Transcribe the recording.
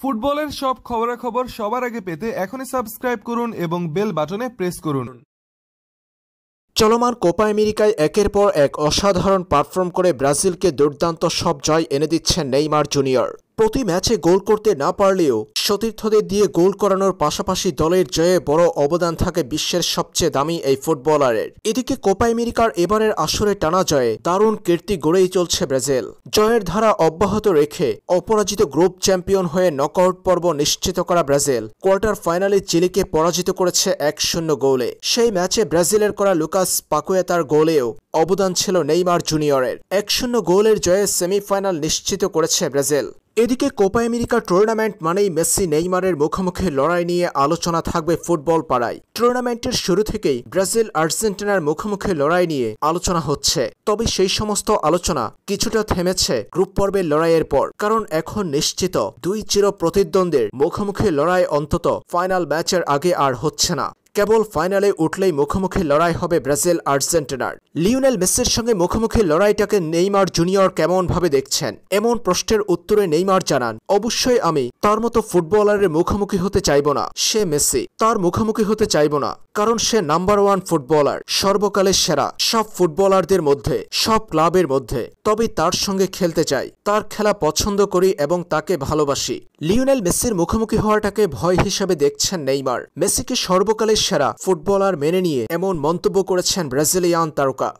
ফুটবলের সব খবরাখবর সবার আগে পেতে এখনই সাবস্ক্রাইব করুন এবং বেল বাটনে প্রেস করুন। চলমান কোপা আমেরিকায় একের পর এক অসাধারণ পারফর্ম করে ব্রাজিলকে দুর্দান্ত সব জয় এনে দিচ্ছেন নেইমার জুনিয়র। প্রতি ম্যাচে গোল করতে না পারলেও সতীর্থদের দিয়ে গোল করানোর পাশাপাশি দলের জয়ে বড় অবদান থাকে বিশ্বের সবচেয়ে দামি এই ফুটবলারের। এদিকে কোপা আমেরিকার এবারের আসরে টানা জয়ে দারুণ কীর্তি গড়েই চলছে ব্রাজিল। জয়ের ধারা অব্যাহত রেখে অপরাজিত গ্রুপ চ্যাম্পিয়ন হয়ে নকআউট পর্ব নিশ্চিত করা ব্রাজিল। কোয়ার্টার ফাইনালে চিলিকে পরাজিত করেছে এক শূন্য গোলে। সেই ম্যাচে ব্রাজিলের করা লুকাস পাকুয়েতার গোলেও অবদান ছিল নেইমার জুনিয়রের। এক শূন্য গোলের জয়ে সেমিফাইনাল নিশ্চিত করেছে ব্রাজিল। এদিকে কোপা আমেরিকা টুর্নামেন্ট মানেই মেসি নেইমারের মুখোমুখি লড়াই নিয়ে আলোচনা থাকবে ফুটবল পাড়ায়। টুর্নামেন্টের শুরু থেকেই ব্রাজিল আর্জেন্টিনার মুখোমুখি লড়াই নিয়ে আলোচনা হচ্ছে। তবে সেই সমস্ত আলোচনা কিছুটা থেমেছে গ্রুপ পর্বের লড়াইয়ের পর। কারণ এখন নিশ্চিত দুই চির প্রতিদ্বন্দ্বের মুখোমুখি লড়াই অন্তত ফাইনাল ম্যাচের আগে আর হচ্ছে না। কেবল ফাইনালে উঠলেই মুখোমুখি লড়াই হবে ব্রাজিল আর্জেন্টিনার। লিওনেল মেসির সঙ্গে মুখোমুখি লড়াইটাকে নেইমার জুনিয়র কেমনভাবে দেখছেন? এমন প্রশ্নের উত্তরে নেইমার জানান, অবশ্যই আমি তার মতো ফুটবলারের মুখোমুখি হতে চাইব না। সে মেসি, তার মুখোমুখি হতে চাইব না, কারণ সে নাম্বার ওয়ান ফুটবলার, সর্বকালের সেরা, সব ফুটবলারদের মধ্যে, সব ক্লাবের মধ্যে। তবে তার সঙ্গে খেলতে চাই, তার খেলা পছন্দ করি এবং তাকে ভালোবাসি। লিওনেল মেসির মুখোমুখি হওয়াটাকে ভয় হিসেবে দেখছেন নেইমার। মেসিকে সর্বকালের সেরা ফুটবলার মেনে নিয়ে এমন মন্তব্য করেছেন ব্রাজিলিয়ান তারকা।